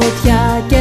φωτιά και